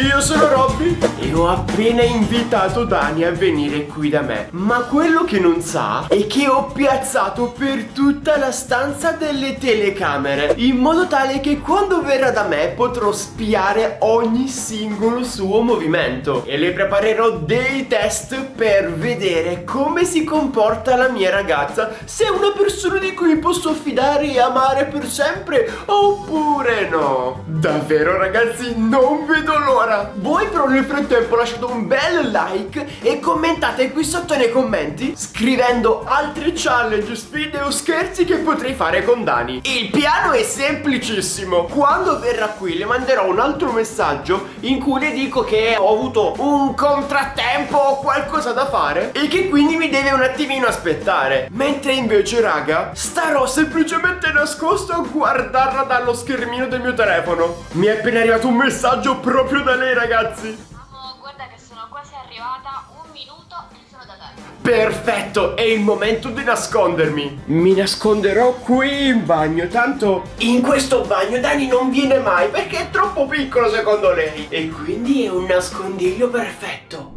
io sono Robby ho appena invitato Dani a venire qui da me. Ma quello che non sa è che ho piazzato per tutta la stanza delle telecamere, in modo tale che quando verrà da me potrò spiare ogni singolo suo movimento. E le preparerò dei test per vedere come si comporta la mia ragazza, se è una persona di cui posso fidare e amare per sempre oppure no. Davvero ragazzi, non vedo l'ora. Voi però nel frattempo lasciate un bel like e commentate qui sotto nei commenti scrivendo altre challenge, sfide o scherzi che potrei fare con Dani. Il piano è semplicissimo. Quando verrà qui le manderò un altro messaggio in cui le dico che ho avuto un contrattempo o qualcosa da fare e che quindi mi deve un attimino aspettare. Mentre invece raga, starò semplicemente nascosto a guardarla dallo schermino del mio telefono. Mi è appena arrivato un messaggio proprio da lei ragazzi. Guarda che sono quasi arrivata, un minuto e sono da te. Perfetto, è il momento di nascondermi. Mi nasconderò qui in bagno, tanto in questo bagno Dani non viene mai perché è troppo piccolo secondo lei. E quindi è un nascondiglio perfetto.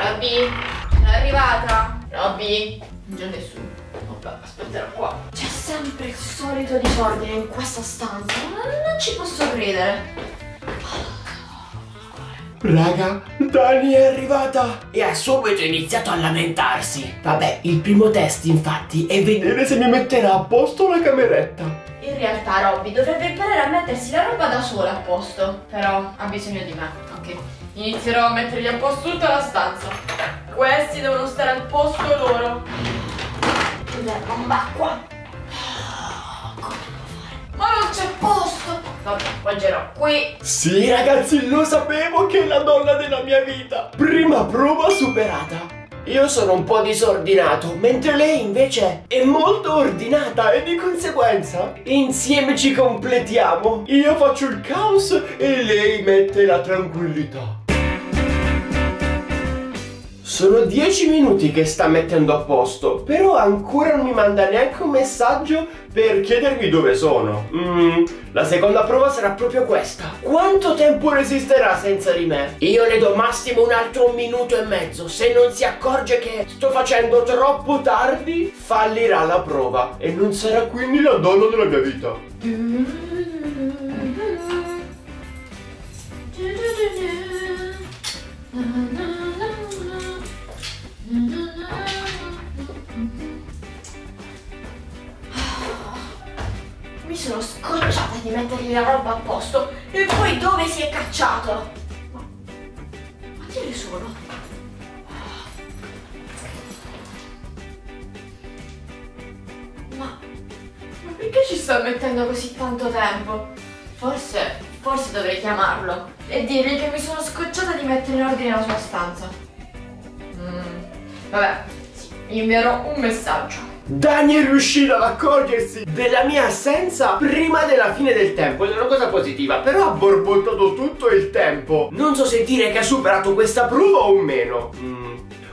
Robby, sono arrivata. Robby, non c'è nessuno. Vabbè, aspetterò qua. C'è sempre il solito disordine in questa stanza. Non, non ci posso credere. Raga, Dani è arrivata e ha subito iniziato a lamentarsi. Vabbè, il primo test infatti è vedere se mi metterà a posto la cameretta. In realtà Robby dovrebbe imparare a mettersi la roba da sola a posto. Però ha bisogno di me. Ok. Inizierò a mettergli a posto tutta la stanza. Questi devono stare al posto loro. La roba qua. Come devo fare? Ma non c'è posto! Vabbè, poggerò qui. Sì ragazzi, lo sapevo che è la donna della mia vita. Prima prova superata. Io sono un po' disordinato, mentre lei invece è molto ordinata e di conseguenza insieme ci completiamo. Io faccio il caos e lei mette la tranquillità. Sono dieci minuti che sta mettendo a posto, però ancora non mi manda neanche un messaggio per chiedermi dove sono. Mm, la seconda prova sarà proprio questa. Quanto tempo resisterà senza di me? Io le do massimo un altro minuto e mezzo. Se non si accorge che sto facendo troppo tardi, fallirà la prova e non sarà quindi la donna della mia vita. Mi di mettergli la roba a posto. E poi dove si è cacciato? Ma, ma chi ne sono? Ma, ma perché ci sto mettendo così tanto tempo? Forse, forse dovrei chiamarlo e dirgli che mi sono scocciata di mettere in ordine la sua stanza. Mm, vabbè, sì, gli invierò un messaggio. Dani è riuscito ad accorgersi della mia assenza prima della fine del tempo ed è una cosa positiva, però ha borbottato tutto il tempo. Non so se dire che ha superato questa prova o meno. Mm.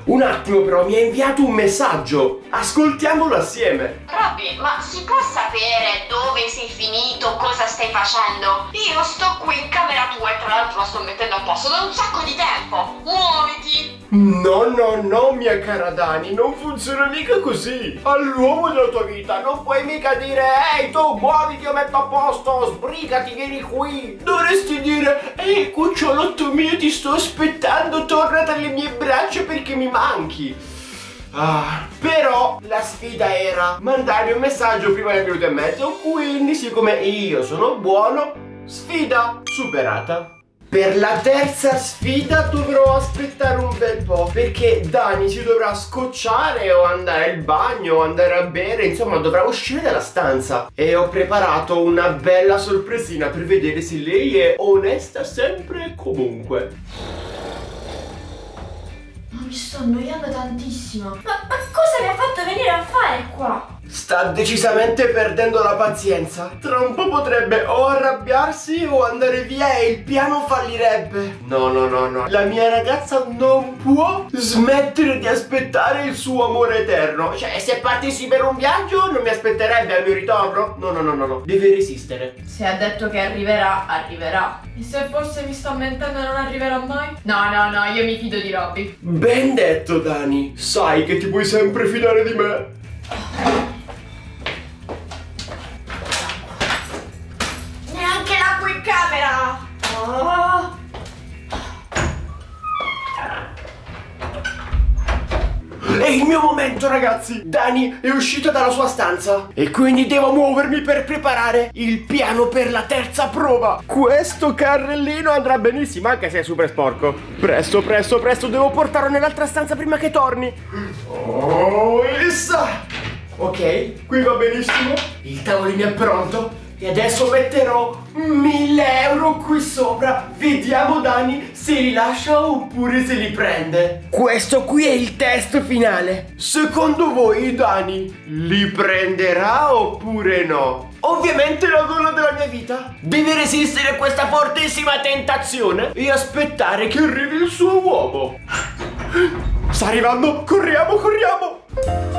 Un attimo però, mi ha inviato un messaggio. Ascoltiamolo assieme. Robby, ma si può sapere dove sei finito, cosa stai facendo? Io sto qui tra l'altro la sto mettendo a posto da un sacco di tempo. Muoviti! No, no, no, mia cara Dani, non funziona mica così. All'uomo della tua vita non puoi mica dire Ehi, tu muoviti, io metto a posto, sbrigati, vieni qui. Dovresti dire Ehi, cucciolotto mio, ti sto aspettando, torna tra le mie braccia perché mi manchi. Ah, però la sfida era mandare un messaggio prima del minuto e mezzo, quindi siccome io sono buono, sfida superata. Per la terza sfida dovrò aspettare un bel po' Perché Dani si dovrà scocciare o andare al bagno o andare a bere Insomma dovrà uscire dalla stanza E ho preparato una bella sorpresina per vedere se lei è onesta sempre e comunque Ma mi sto annoiando tantissimo. Ma, ma cosa mi ha fatto venire a fare qua? Sta decisamente perdendo la pazienza. Tra un po' potrebbe o arrabbiarsi o andare via e il piano fallirebbe. No, no, no, no. La mia ragazza non può smettere di aspettare il suo amore eterno. Cioè, se partissi per un viaggio non mi aspetterebbe al mio ritorno? No, no, no, no, no. Deve resistere. Se ha detto che arriverà, arriverà. E se forse mi sto mentendo non arriverà mai? No, no, no, io mi fido di Robby. Ben detto, Dani. Sai che ti puoi sempre fidare di me. Ragazzi! Dani è uscito dalla sua stanza e quindi devo muovermi per preparare il piano per la terza prova. Questo carrellino andrà benissimo, anche se è super sporco. Presto, presto, presto, devo portarlo nell'altra stanza prima che torni. Oh, essa! Ok, qui va benissimo. Il tavolino è pronto. E adesso metterò 1000 euro qui sopra. Vediamo Dani se li lascia oppure se li prende. Questo qui è il test finale. Secondo voi Dani li prenderà oppure no? Ovviamente la donna della mia vita deve resistere a questa fortissima tentazione e aspettare che arrivi il suo uomo. Sta arrivando, corriamo, corriamo.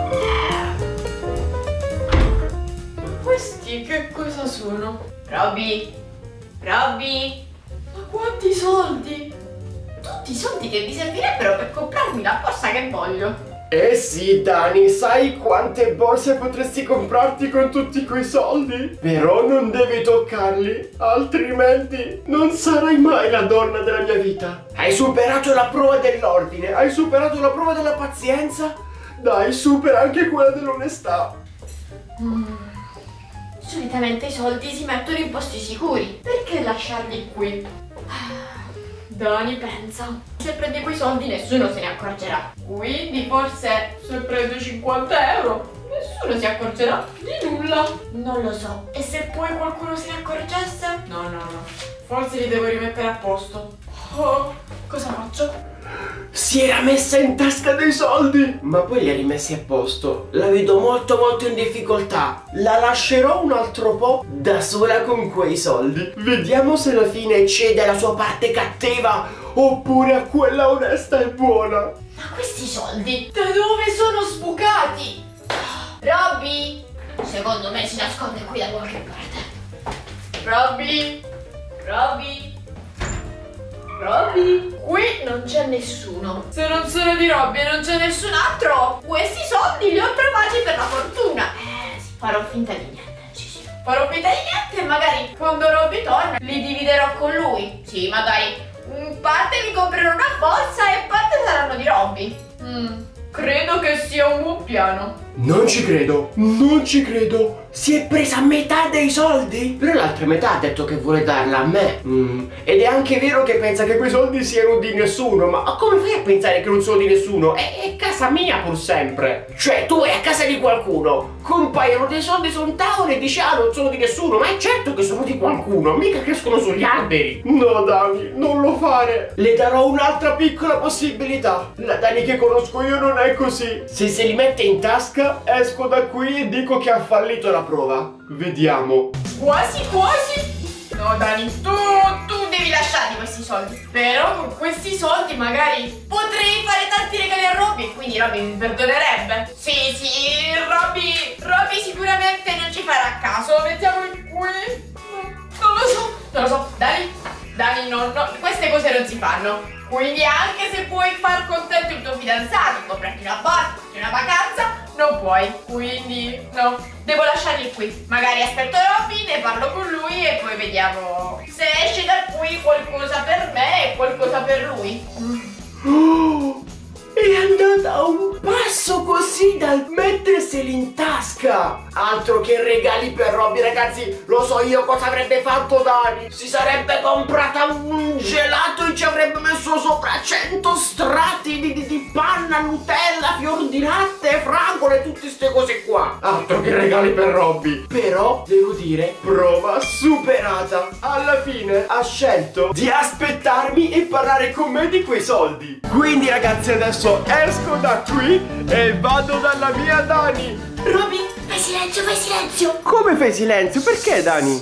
Questi che cosa sono? Robby? Robby? Ma quanti soldi? Tutti i soldi che mi servirebbero per comprarmi la borsa che voglio. Eh sì, Dani, sai quante borse potresti comprarti con tutti quei soldi? Però non devi toccarli, altrimenti non sarai mai la donna della mia vita. Hai superato la prova dell'ordine, hai superato la prova della pazienza? Dai, supera anche quella dell'onestà. Solitamente i soldi si mettono in posti sicuri. Perché lasciarli qui? Dani pensa. Se prendi quei soldi nessuno se ne accorgerà. Quindi forse se prendo 50 euro nessuno si accorgerà di nulla. Non lo so. E se poi qualcuno se ne accorgesse? No, no, no. Forse li devo rimettere a posto. Oh, cosa faccio? Si era messa in tasca dei soldi, ma poi li ha rimessi a posto. La vedo molto molto in difficoltà. La lascerò un altro po' da sola con quei soldi. Vediamo se alla fine cede alla sua parte cattiva oppure a quella onesta e buona. Ma questi soldi da dove sono sbucati? Robby? Secondo me si nasconde qui da qualche parte. Robby? Robby? Robby? Qui non c'è nessuno. Se non sono di Robby e non c'è nessun altro, questi soldi li ho trovati per la fortuna. Eh, sì, farò finta di niente. Farò finta di niente e magari quando Robby torna li dividerò con lui. Sì, ma dai, in parte mi comprerò una borsa e parte saranno di Robby. Mm, credo che sia un buon piano. Non ci credo, non ci credo. Si è presa metà dei soldi? Però l'altra metà ha detto che vuole darla a me. Mm. Ed è anche vero che pensa che quei soldi siano di nessuno. Ma come fai a pensare che non sono di nessuno? È, è casa mia pur sempre. Cioè, tu vai a casa di qualcuno, compaiono dei soldi su un tavolo e dici ah non sono di nessuno. Ma è certo che sono di qualcuno, mica crescono sugli alberi. No, Dani, non lo fare. Le darò un'altra piccola possibilità. La Dani che conosco io non è così. Se se li mette in tasca, esco da qui e dico che ha fallito la prova. Vediamo. Quasi quasi. No Dani, tu, tu devi lasciarli questi soldi. Però con questi soldi magari potrei fare tanti regali a Robby e quindi Robby mi perdonerebbe. Sì, sì, Robby sicuramente non ci farà caso. Mettiamo qui. Non lo so, non lo so. Dani, Dani, no, no, queste cose non si fanno. Quindi anche se puoi far contento il tuo fidanzato, comprarti una borsa, farti una vacanza, non puoi. Quindi no, devo lasciarli qui. Magari aspetto Robby, ne parlo con lui e poi vediamo se esce da qui qualcosa per me e qualcosa per lui. È andata a un passo così dal metterseli in tasca. Altro che regali per Robby, ragazzi. Lo so io cosa avrebbe fatto Dani. Si sarebbe comprata un gelato e ci avrebbe messo sopra 100 strati di, di- di panna, Nutella, fior di latte, fragole, tutte queste cose qua. Altro che regali per Robby. Però, devo dire, prova superata. Alla fine ha scelto di aspettarmi e parlare con me di quei soldi. Quindi, ragazzi, adesso esco da qui e vado dalla mia Dani. Robby, fai silenzio, fai silenzio! Come fai silenzio? Perché Dani?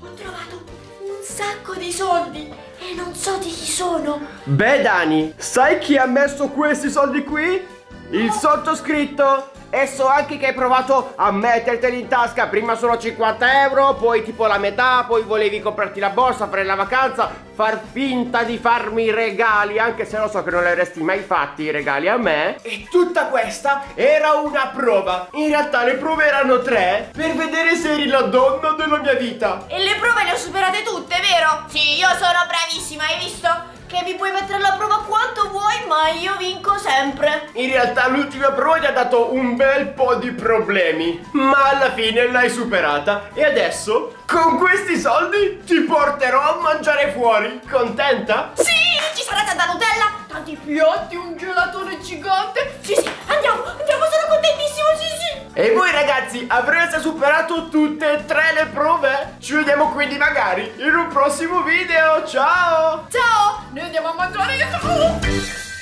Ho trovato un sacco di soldi e non so di chi sono. Beh Dani, sai chi ha messo questi soldi qui? Il sottoscritto e so anche che hai provato a metterteli in tasca Prima solo 50 euro, poi tipo la metà Poi volevi comprarti la borsa, fare la vacanza Far finta di farmi i regali Anche se lo so che non li avresti mai fatti i regali a me E tutta questa era una prova In realtà le prove erano tre Per vedere se eri la donna della mia vita E le prove le ho superate tutte, vero? Sì, io sono bravissima, hai visto? Che mi puoi mettere alla prova ma io vinco sempre. In realtà l'ultima prova ti ha dato un bel po' di problemi, ma alla fine l'hai superata. E adesso, con questi soldi, ti porterò a mangiare fuori. Contenta? Sì, ci sarà tanta Nutella, tanti piatti, un gelatone gigante. Sì, sì, andiamo, andiamo, sono contentissimo, sì, sì. E voi ragazzi, avreste superato tutte e tre le prove? Ci vediamo quindi magari in un prossimo video. Ciao! Ciao! Noi andiamo a mangiare.